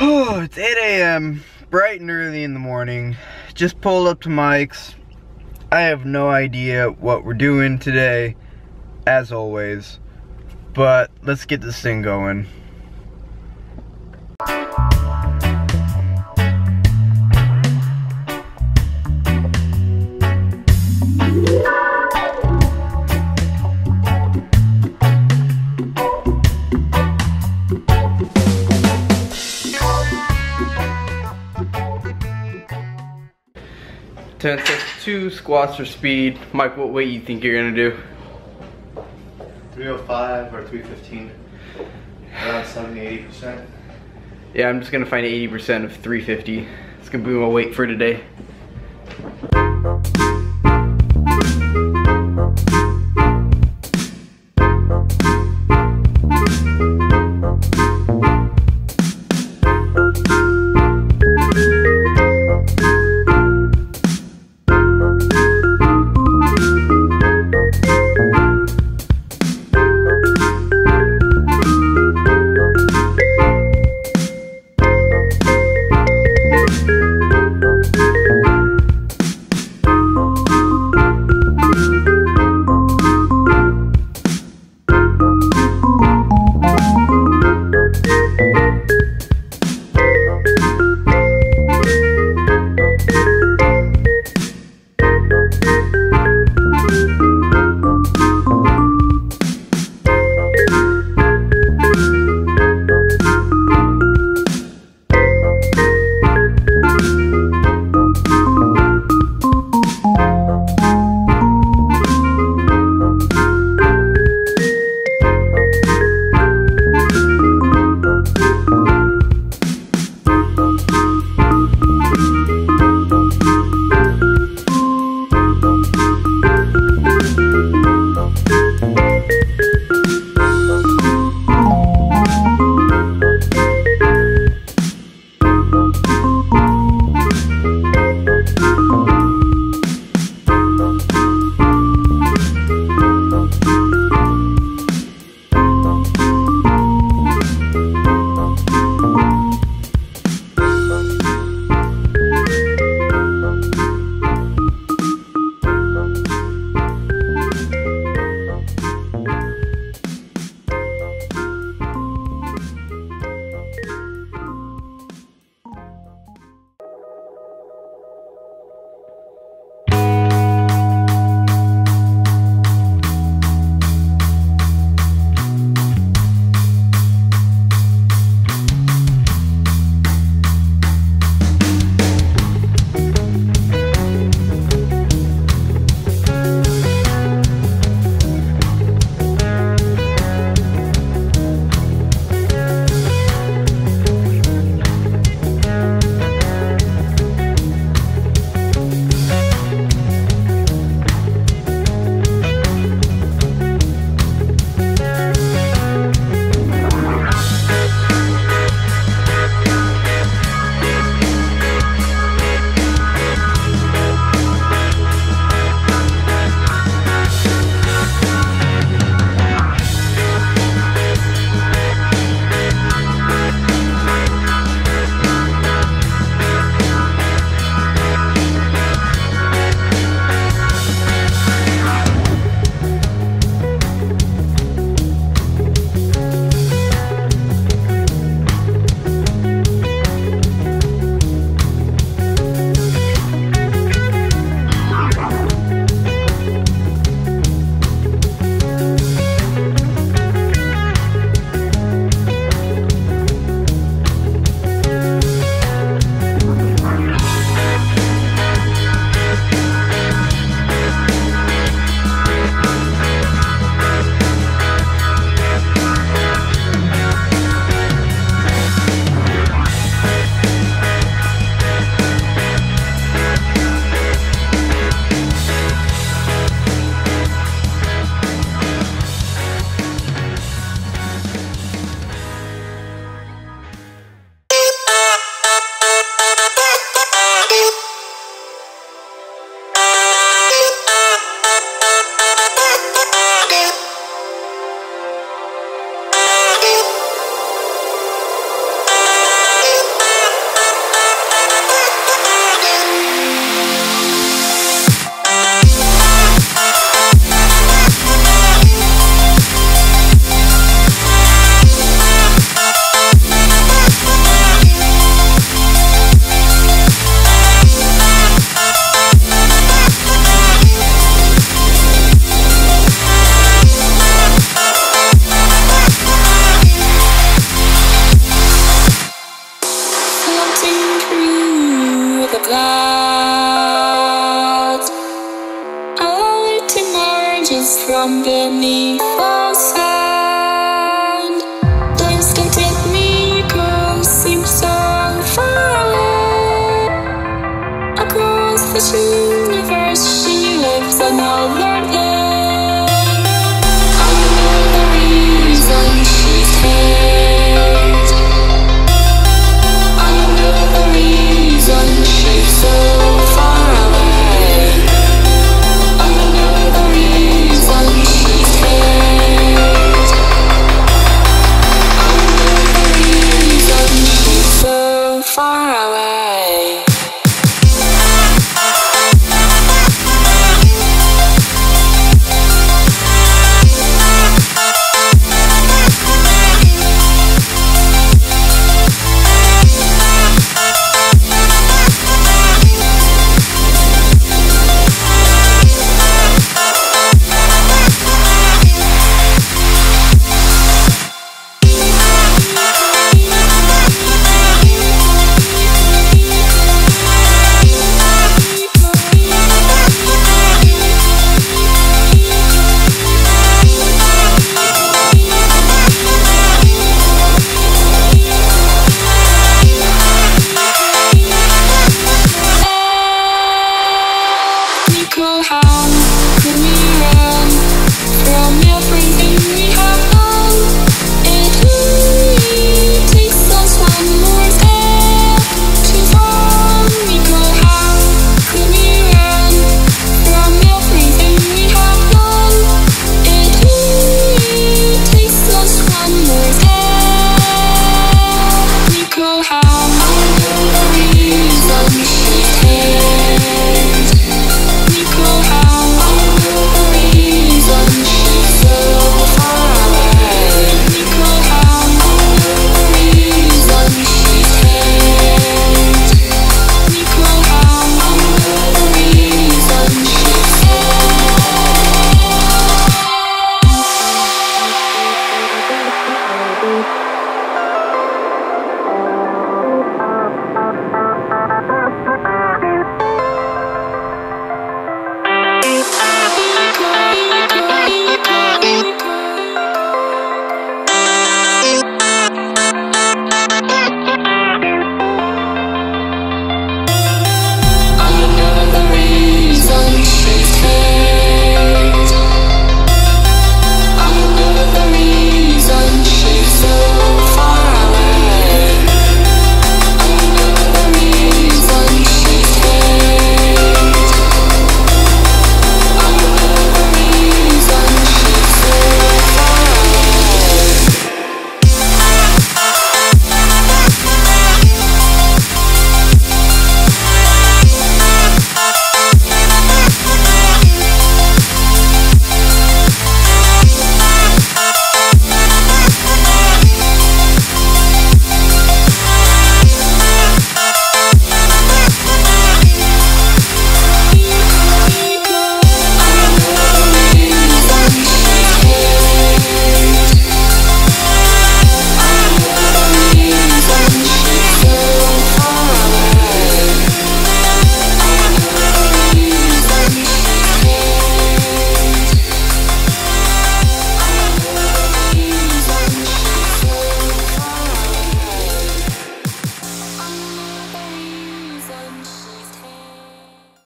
Oh, it's 8 a.m. Bright and early in the morning. Just pulled up to Mike's. I have no idea what we're doing today, as always. But let's get this thing going. Ten sets, two squats for speed. Mike, what weight you think you're gonna do? 305 or 315. Around 70, 80%. Yeah, I'm just gonna find 80% of 350. It's gonna be my weight for today.